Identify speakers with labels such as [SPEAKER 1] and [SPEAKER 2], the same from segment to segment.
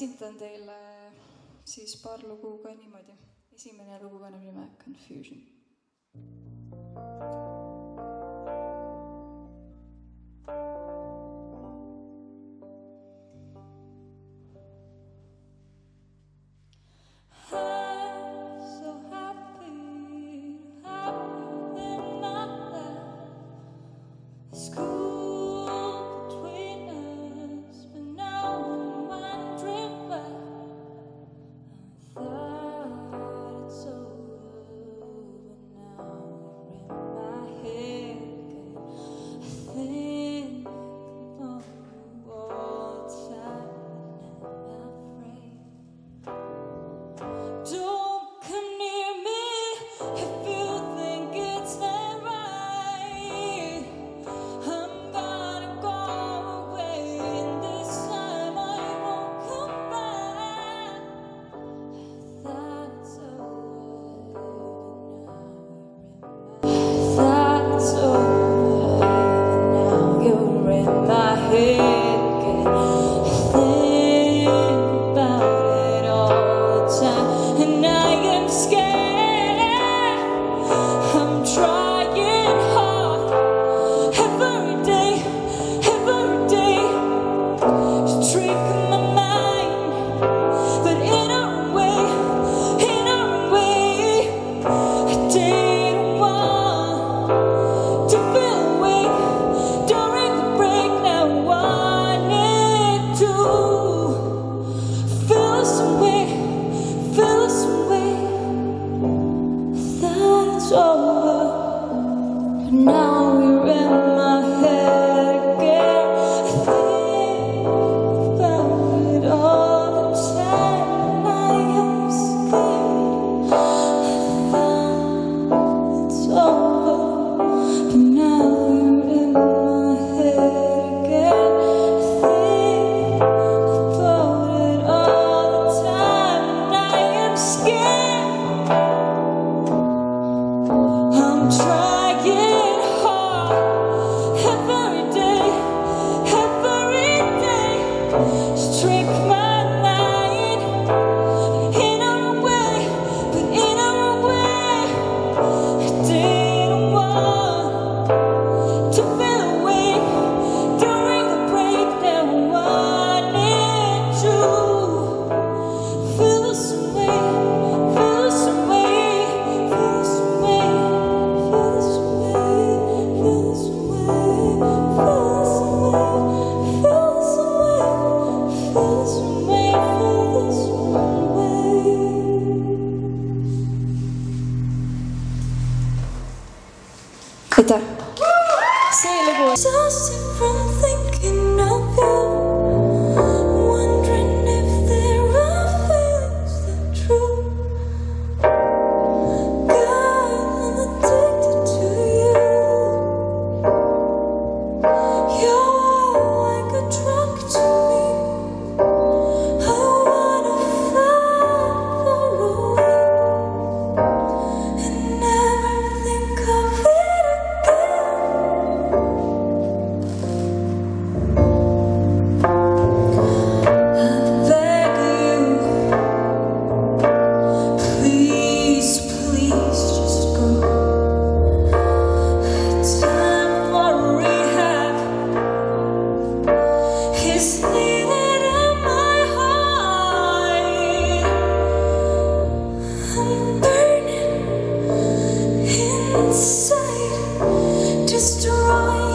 [SPEAKER 1] esitan teile siis paar lugu ka niimoodi. esimene lugu kannab nime Confusion. thank you destroy.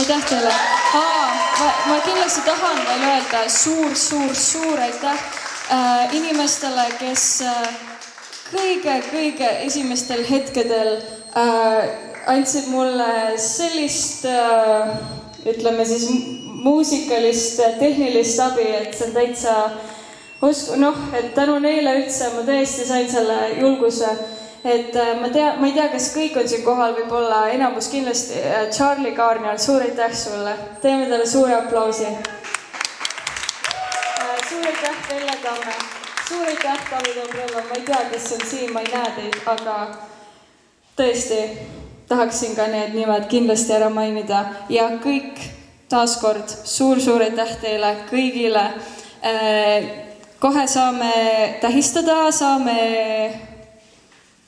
[SPEAKER 1] aitäh teile. Ma, ma kindlasti tahan veel öelda suur-suur-suur aitäh äh, inimestele, kes kõige-kõige äh, esimestel hetkedel äh, andsid mulle sellist äh,, ütleme siis muusikalist, äh, tehnilist abi, et see on täitsa osku-, noh, et tänu neile üldse ma tõesti sain selle julguse et äh, ma tea, ma ei tea, kas kõik on siin kohal, võib-olla enamus kindlasti, äh, Charlie Kaarnial, suur aitäh sulle, teeme talle suure aplausi. Äh, suur aitäh, Velle Tamme, suur aitäh, Taavi Tombrello, ma ei tea, kes on siin, ma ei näe teid, aga tõesti tahaksin ka need nimed kindlasti ära mainida. Ja kõik taaskord suur-suur aitäh teile kõigile. Kohe saame tähistada, saame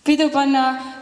[SPEAKER 1] Pido pana